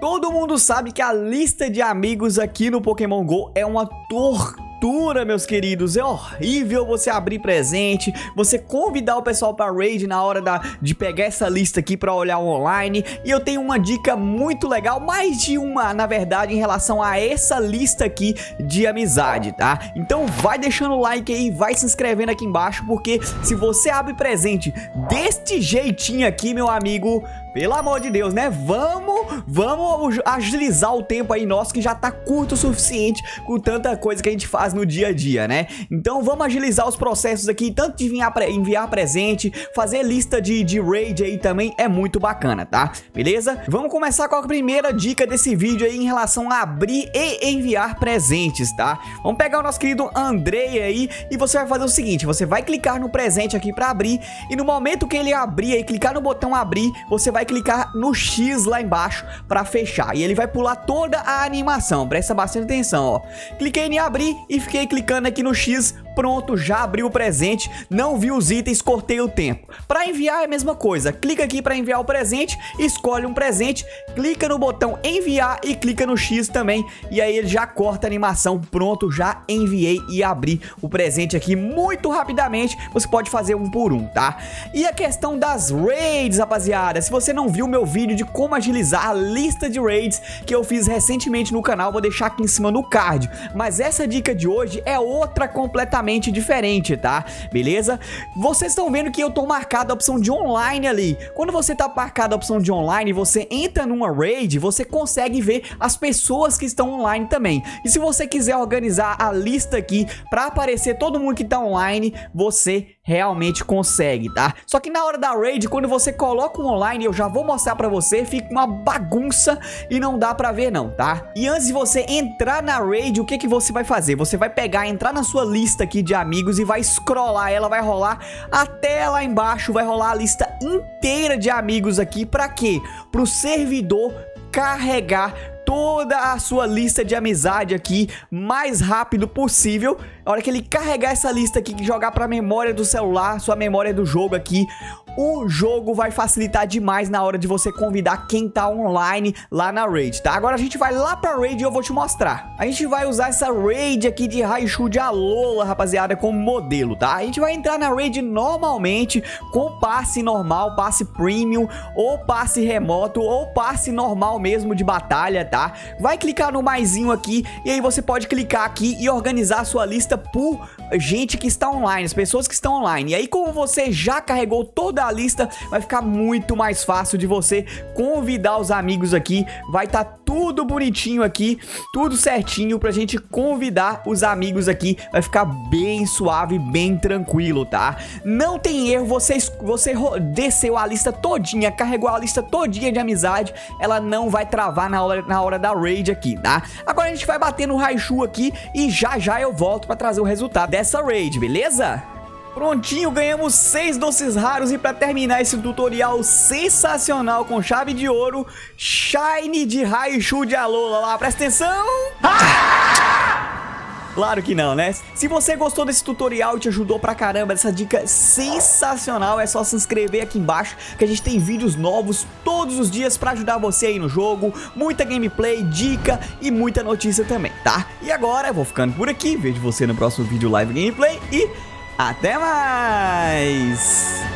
Todo mundo sabe que a lista de amigos aqui no Pokémon GO é uma tortura meus queridos. É horrível você abrir presente, você convidar o pessoal para raid na hora da, de pegar essa lista aqui para olhar online. E eu tenho uma dica muito legal, mais de uma, na verdade, em relação a essa lista aqui de amizade, tá? Então vai deixando o like aí, vai se inscrevendo aqui embaixo, porque se você abre presente deste jeitinho aqui, meu amigo, pelo amor de Deus, né? Vamos, vamos agilizar o tempo aí nosso que já tá curto o suficiente com tanta coisa que a gente faz no dia a dia, né? Então vamos agilizar os processos aqui, tanto de enviar, enviar presente, fazer lista de, de raid aí também é muito bacana, tá? Beleza? Vamos começar com a primeira dica desse vídeo aí em relação a abrir e enviar presentes, tá? Vamos pegar o nosso querido Andrei aí e você vai fazer o seguinte, você vai clicar no presente aqui pra abrir e no momento que ele abrir e clicar no botão abrir, você vai clicar no X lá embaixo pra fechar e ele vai pular toda a animação, presta bastante atenção, ó. Cliquei em abrir e fiquei clicando aqui no X, pronto, já abriu o presente, não vi os itens, cortei o tempo. Para enviar é a mesma coisa, clica aqui para enviar o presente, escolhe um presente, clica no botão enviar e clica no X também, e aí ele já corta a animação, pronto, já enviei e abri o presente aqui muito rapidamente, você pode fazer um por um, tá? E a questão das raids, rapaziada, se você não viu meu vídeo de como agilizar a lista de raids que eu fiz recentemente no canal, vou deixar aqui em cima no card, mas essa dica de hoje é outra completamente diferente, tá? Beleza? Vocês estão vendo que eu tô marcado a opção de online ali. Quando você tá marcado a opção de online, você entra numa raid, você consegue ver as pessoas que estão online também. E se você quiser organizar a lista aqui para aparecer todo mundo que tá online, você realmente consegue, tá? Só que na hora da raid, quando você coloca um online, eu já vou mostrar pra você, fica uma bagunça e não dá pra ver não, tá? E antes de você entrar na raid, o que que você vai fazer? Você vai pegar, entrar na sua lista aqui de amigos e vai scrollar, ela vai rolar até lá embaixo, vai rolar a lista inteira de amigos aqui, pra quê? Pro servidor carregar toda a sua lista de amizade aqui mais rápido possível. A hora que ele carregar essa lista aqui, jogar para a memória do celular, sua memória do jogo aqui, o jogo vai facilitar demais na hora de você convidar quem tá online lá na raid, tá? Agora a gente vai lá pra raid e eu vou te mostrar. A gente vai usar essa raid aqui de Raichu de Alola, rapaziada, como modelo, tá? A gente vai entrar na raid normalmente com passe normal, passe premium, ou passe remoto, ou passe normal mesmo de batalha, tá? Vai clicar no maisinho aqui e aí você pode clicar aqui e organizar a sua lista por gente que está online, as pessoas que estão online. E aí como você já carregou toda a lista, vai ficar muito mais fácil de você convidar os amigos aqui. Vai estar tá tudo bonitinho aqui, tudo certinho pra gente convidar os amigos aqui. Vai ficar bem suave, bem tranquilo, tá? Não tem erro, você, você desceu a lista todinha, carregou a lista todinha de amizade, ela não vai travar na hora, na hora da raid aqui, tá? Agora a gente vai bater no Raichu aqui e já já eu volto pra trazer o resultado dessa raid, beleza? Prontinho, ganhamos seis doces raros e para terminar esse tutorial sensacional com chave de ouro, Shine de Raichu de Alola lá, presta atenção! Claro que não, né? Se você gostou desse tutorial e te ajudou pra caramba, dessa dica sensacional, é só se inscrever aqui embaixo que a gente tem vídeos novos todos os dias pra ajudar você aí no jogo, muita gameplay, dica e muita notícia também, tá? E agora eu vou ficando por aqui, vejo você no próximo vídeo live gameplay e até mais!